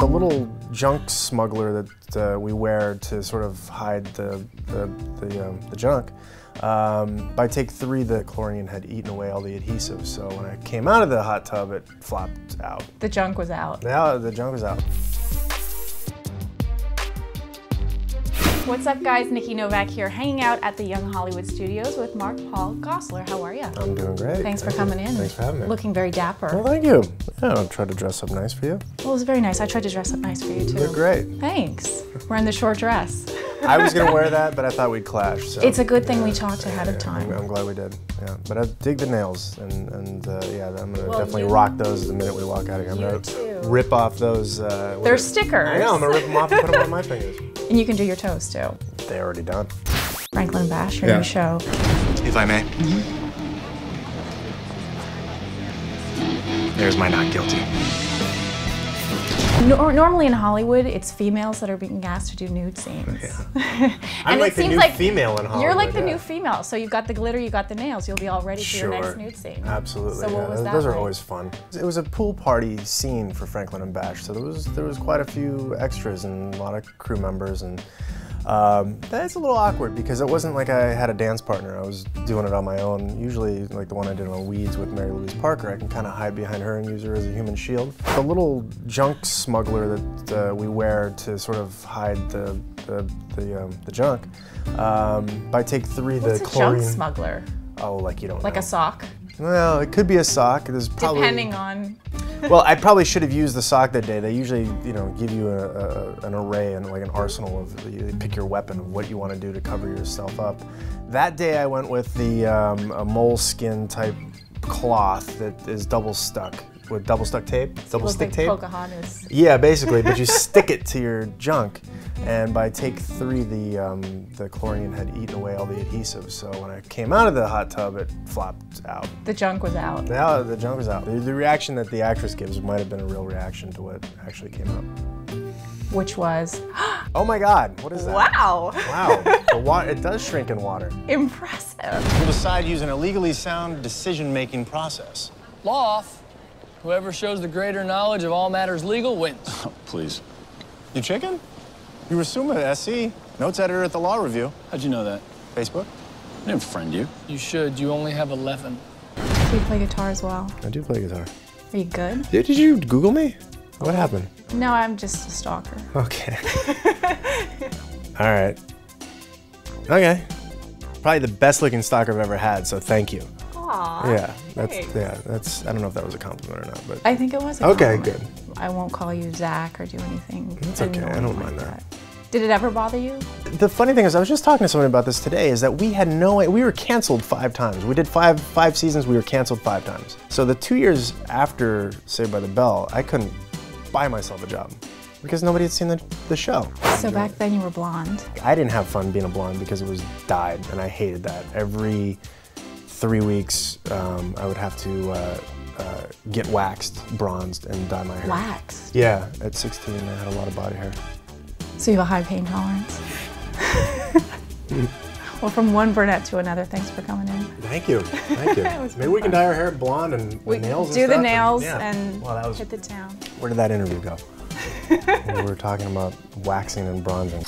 the little junk smuggler that uh, we wear to sort of hide the, the, the, um, the junk, um, by take three, the chlorine had eaten away all the adhesive. So when I came out of the hot tub, it flopped out. The junk was out. Now the junk was out. What's up, guys? Nikki Novak here, hanging out at the Young Hollywood Studios with Mark Paul Gosselaar. How are you? I'm doing great. Thanks for coming in. Thanks for having me. Looking very dapper. Well, thank you. Yeah, I'll try to dress up nice for you. Well, it was very nice. I tried to dress up nice for you too. You look great. Thanks. Wearing the short dress. I was gonna wear that, but I thought we'd clash. So. It's a good thing we talked ahead of time. I'm, glad we did. Yeah, but I dig the nails, and and uh, yeah, I'm gonna Well, definitely you- rock those the minute we walk out of here. I'm gonna rip off those. Uh, They're stickers. I know. I'm gonna rip them off and put them on my fingers. And you can do your toes too. They're already done. Franklin Bash, your Yeah. new show. If I may. Mm-hmm. There's my not guilty. Nor- normally in Hollywood, it's females that are being asked to do nude scenes. I'm And like it the seems new like female in Hollywood. You're like the yeah. new female. So you've got the glitter, you've got the nails. You'll be all ready for your next nude scene. Absolutely. So what yeah. was those, that those are always fun. It was a pool party scene for Franklin and Bash, so there was there was quite a few extras and a lot of crew members, and um, that's a little awkward because it wasn't like I had a dance partner. I was doing it on my own. Usually, like the one I did on Weeds with Mary Louise Parker, I can kind of hide behind her and use her as a human shield. The little junk smuggler that uh, we wear to sort of hide the the the, um, the junk. Um, by take three, What's the a chlorine. junk smuggler? Oh, like you don't Like know. a sock? Well, it could be a sock. There's probably Depending on. Well, I probably should have used the sock that day. They usually, you know, give you a, a, an array and like an arsenal of you pick your weapon what you want to do to cover yourself up. That day, I went with the um, moleskin type cloth that is double stuck with double stuck tape, double Look stick like tape. Pocahontas. Yeah, basically, but you stick it to your junk, and by take three, the um, the chlorine had eaten away all the adhesive. So when I came out of the hot tub, it flopped out. The junk was out. Now the junk was out. The, the reaction that the actress gives might have been a real reaction to what actually came out. Which was, Oh my God! What is that? wow, Wow! the wa- it does shrink in water. impressive. We'll decide using a legally sound decision-making process. Law off. Whoever shows the greater knowledge of all matters legal wins. Oh, please. You chicken? You were Suma SC, notes editor at the Law Review. How'd you know that? Facebook? I didn't friend you. You should. You only have 11. Do you play guitar as well? I do play guitar. Are you good? Did, did you Google me? What happened? No, I'm just a stalker. Okay. All right. Okay. Probably the best looking stalker I've ever had. So thank you. Aw. Yeah. That's thanks. yeah. That's I don't know if that was a compliment or not, but I think it was. A Okay, compliment. I won't call you Zach or do anything. That's okay, I don't like mind that. Did it ever bother you? The funny thing is, I was just talking to someone about this today. Is that we had no, we were canceled five times. We did five five seasons. We were canceled five times. So the two years after Saved by the Bell, I couldn't buy myself a job because nobody had seen the, the show. So back then you were blonde. I didn't have fun being a blonde because it was dyed, and I hated that. Every three weeks, um, I would have to uh, uh, get waxed, bronzed, and dye my hair. Waxed. Yeah, at 16, I had a lot of body hair. So you have a high pain tolerance. well, from one brunette to another. Thanks for coming in. Thank you. Thank you. was Maybe we can dye our hair blonde and We with nails and do the stuff, nails yeah. and well, that was hit the town. where did that interview go? we were talking about waxing and bronzing.